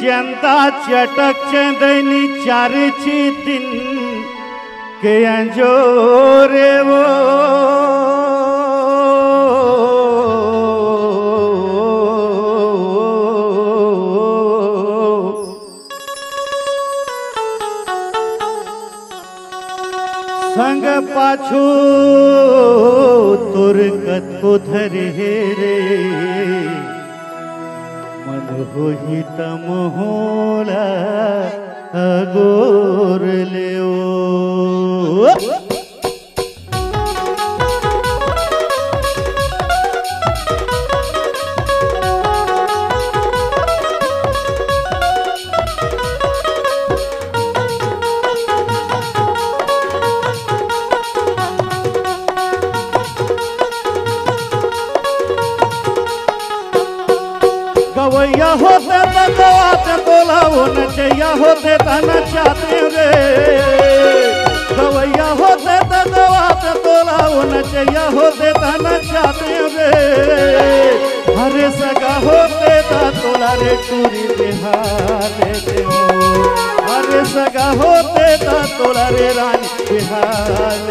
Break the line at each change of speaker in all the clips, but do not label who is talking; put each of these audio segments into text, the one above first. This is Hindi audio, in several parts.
चंदा चटक चंदनी चारची दिन के अंजोरे वो। संग पाछू तुर को धरे रे। मधुहित अगो गवैया होते बंदवात बोलाओ नचैया होते तन चाहते रे। गवैया होते बंदवात बोलाओ नचैया होते तन चाहते रे। हरे सगा होते ता तोला रे टूरी बिहार हरे सगा होते ता तोला रे रानी बिहार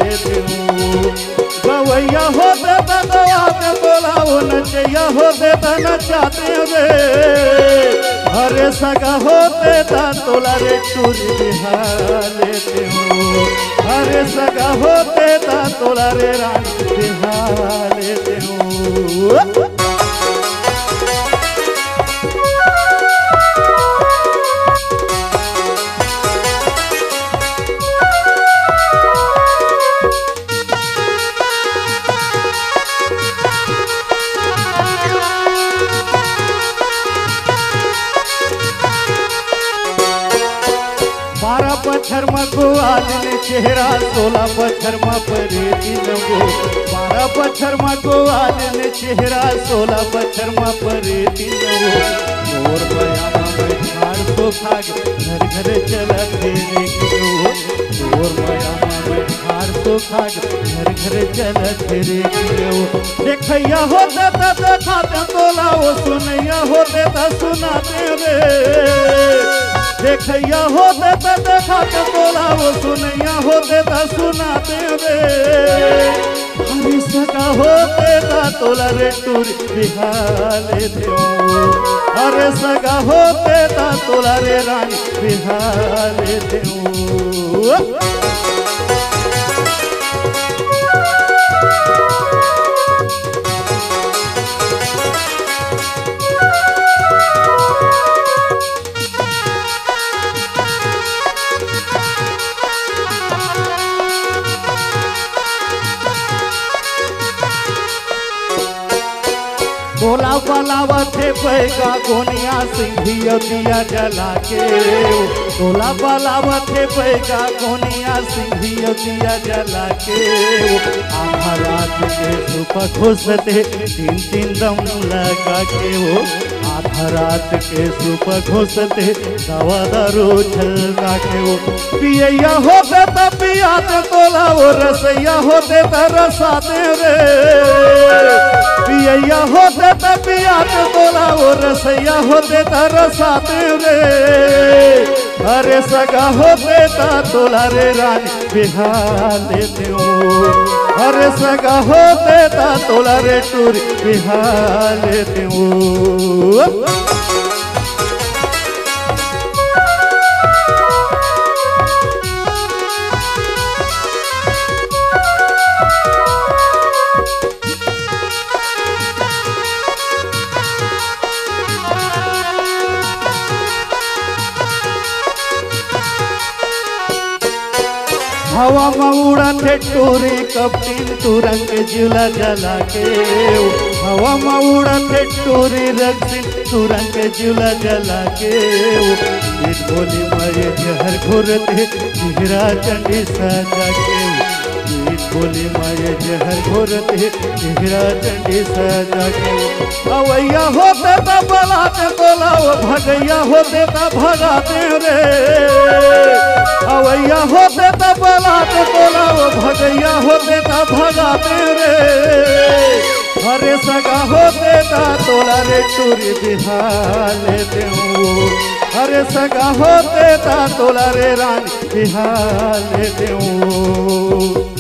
गवैया होते बंदवात बोलाओ नचैया होते तन चाहते रे हरे सगा होते ता तोला रे टूरी बिहार लेते हो। हरे सगा होते ता तोला रे रानी बिहार लेते हो। बारह पत्थर मको आदने चेहरा सोलह पत्थर म परे दिनगो बारह पत्थर मको आदने चेहरा सोलह पत्थर म परे दिनगो मोर बयाना में ठाड़ तो खाग, घर घर चला तेरे कियो मोर बयाना में ठाड़ तो खाग, घर घर चला तेरे कियो देखैया होते त देखाते तोला वो सुनैया होते त सुनाते रे देखैया होते तो देखा तो बोला वो सुनैया होते तो सुना हरी सगा होते तो तोला रे टूर बिहाले देओ अरे सगा होते तोला रे रानी बिहाले देओ बोला बलावा थे पैगा गोनिया सिंधिया दिया जला के। पैगा गोनिया सिंधिया दिया जला के। आधा रात के सुबह घुसते तीन तीन दम लगा के वो। आधा रात के सुबह घुसते दवा दारू छलका के वो। पियैया होते त पियाते तोला वो रसैया होते त रसाते रे। बोला वो रसैया होते तारा साथ रे। अरे सगा होते ता तोला रे रानी बिहार हो अरे सगा होते ता तोला रे टूरी बिहार लेते हवा में उड़ते टोरे कपिल तुरंग जुला जला के। हवा में उड़ते रंग रक्सिन तुरंग जुला जला के। बोली मारे जहर घुरते चेहरा चंडी सजा के। बोली, मरे जहर घुरते चंडी सजा के। अवैया होते त बलाते बोलाओ भगैया होते त भगाते रे। अवैया होते त बलाते बोलाओ भगैया होते त भगाते रे। हरे सगा होते त तोला रे टूरी बिहार लेते हूँ अरे सगा होते ता तोला रे रानी बिहार देऊ।